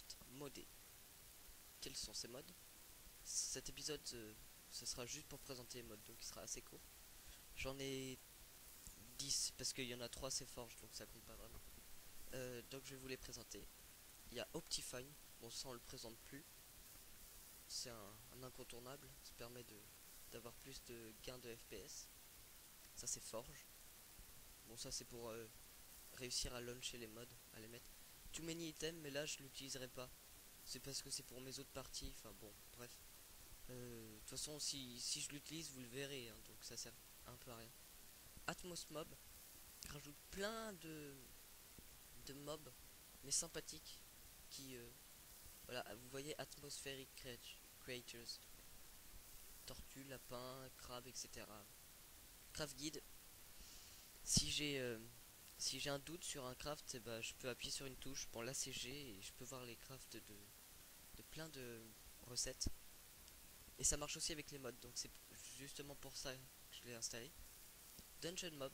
Minecraft modée. Quels sont ces modes? Cet épisode, euh, ce sera juste pour présenter les modes, donc il sera assez court. J'en ai 10 parce qu'il y en a 3 c'est Forge, donc ça compte pas vraiment. Euh, donc je vais vous les présenter. Il y a Optifine, bon ça on le présente plus. C'est un, un, incontournable, ça permet d'avoir plus de gains de FPS. Ça c'est Forge. Bon ça c'est pour... Euh, réussir à launcher les modes, à les mettre. Too many items, mais là je l'utiliserai pas. C'est parce que c'est pour mes autres parties. Enfin bon, bref. Euh, de toute façon, si, si je l'utilise, vous le verrez. Hein, donc ça sert un peu à rien. Atmos Mob rajoute plein de, de mobs, mais sympathiques. Qui, euh, voilà, vous voyez Atmospheric Creatures. Tortues, lapins, crabes, etc. Craft Guide. Si j'ai... Euh, si j'ai un doute sur un craft, bah, je peux appuyer sur une touche pour l'ACG et je peux voir les crafts de, plein de recettes. Et ça marche aussi avec les mods, donc c'est justement pour ça que je l'ai installé. Dungeon Mob,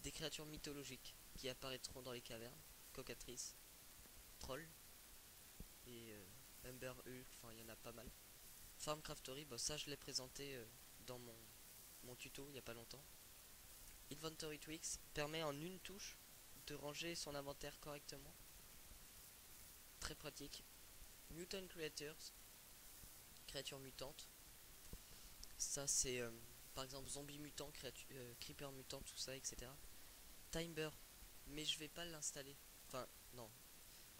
des créatures mythologiques qui apparaîtront dans les cavernes, cocatrices, trolls et euh, Humber Hulk, enfin il y en a pas mal. Farm Craftory, bah, ça je l'ai présenté euh, dans mon, mon tuto il n'y a pas longtemps. Inventory Tweaks permet en une touche de ranger son inventaire correctement. Très pratique. Mutant Creators, créatures mutantes. Ça c'est euh, par exemple zombie mutant, euh, creeper mutant, tout ça, etc. Timer, mais je vais pas l'installer. Enfin, non.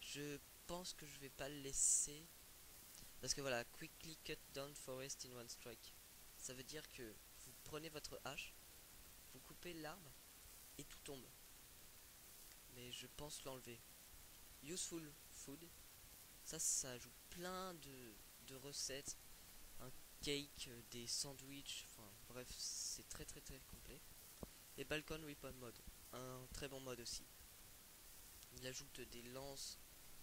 Je pense que je vais pas le laisser. Parce que voilà, quickly cut down forest in one strike. Ça veut dire que vous prenez votre hache, vous coupez l'arbre et tout tombe. Mais je pense l'enlever. Useful food. Ça, ça ajoute plein de, de recettes. Un cake, euh, des sandwichs. Enfin, bref, c'est très très très complet. Et Balcon Weapon Mode. Un très bon mode aussi. Il ajoute des lances,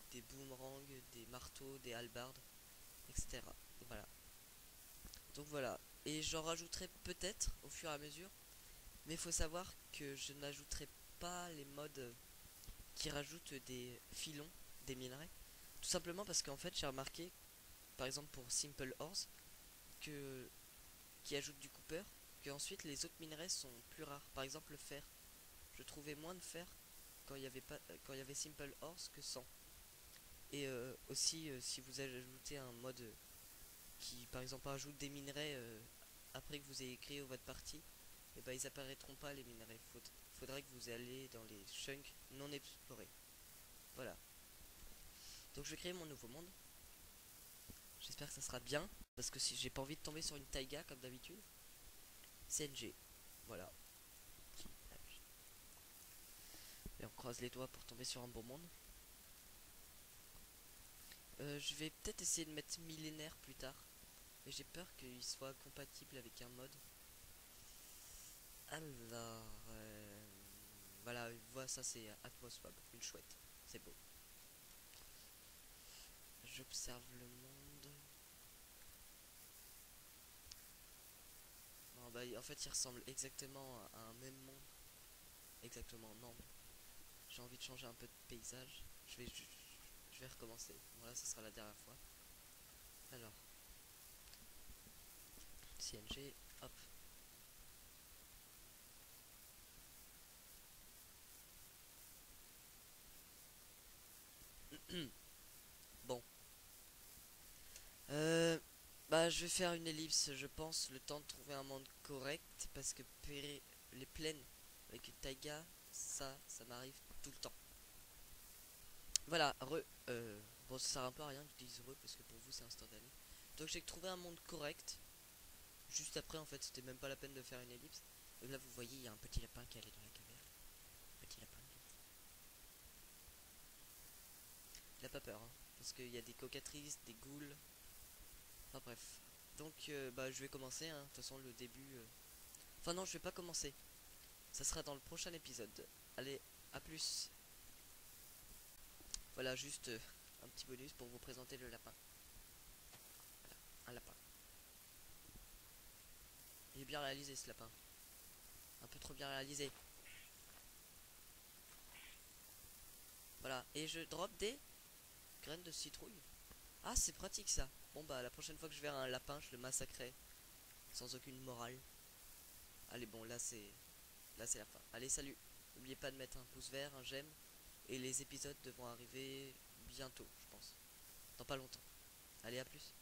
des boomerangs, des marteaux, des halbardes, etc. Voilà. Donc voilà. Et j'en rajouterai peut-être au fur et à mesure mais il faut savoir que je n'ajouterai pas les modes qui rajoutent des filons, des minerais. Tout simplement parce qu'en fait j'ai remarqué, par exemple pour Simple Horse, que qui ajoute du cooper, que ensuite les autres minerais sont plus rares. Par exemple le fer. Je trouvais moins de fer quand il y avait Simple Horse que sans. Et euh, aussi euh, si vous ajoutez un mode qui par exemple ajoute des minerais euh, après que vous ayez créé votre partie, et eh ben, ils apparaîtront pas les minerais. faudrait que vous allez dans les chunks non explorés. Voilà. Donc je vais créer mon nouveau monde. J'espère que ça sera bien. Parce que si j'ai pas envie de tomber sur une taiga comme d'habitude. CNG. Voilà. Et on croise les doigts pour tomber sur un bon monde. Euh, je vais peut-être essayer de mettre millénaire plus tard. Mais j'ai peur qu'il soit compatible avec un mode. Alors, euh, voilà, voilà, ça c'est Atmosphab, une chouette, c'est beau. J'observe le monde. bah, en fait, il ressemble exactement à un même monde. Exactement, non. J'ai envie de changer un peu de paysage. Je vais, je vais recommencer. Voilà, ce sera la dernière fois. Alors. CNG, hop. bon. Euh, bah, je vais faire une ellipse, je pense, le temps de trouver un monde correct, parce que les plaines avec une taiga, ça, ça m'arrive tout le temps. Voilà, re, euh, bon, ça sert un peu à rien dise re, parce que pour vous, c'est instantané. Donc, j'ai trouvé un monde correct. Juste après, en fait, c'était même pas la peine de faire une ellipse. Et là, vous voyez, il y a un petit lapin qui allait dans la caverne. Petit lapin. Il a pas peur, hein, parce qu'il y a des cocatrices, des ghouls. Enfin bref. Donc euh, bah je vais commencer, hein. de toute façon le début... Euh, enfin non, je vais pas commencer. Ça sera dans le prochain épisode. Allez, à plus. Voilà, juste euh, un petit bonus pour vous présenter le lapin. Voilà, un lapin. Il est bien réalisé ce lapin. Un peu trop bien réalisé. Voilà, et je drop des graines de citrouille. Ah, c'est pratique ça. Bon bah la prochaine fois que je verrai un lapin, je le massacrerai sans aucune morale. Allez, bon, là c'est là c'est la fin. Allez, salut. N'oubliez pas de mettre un pouce vert, un j'aime et les épisodes devront arriver bientôt, je pense. Dans pas longtemps. Allez, à plus.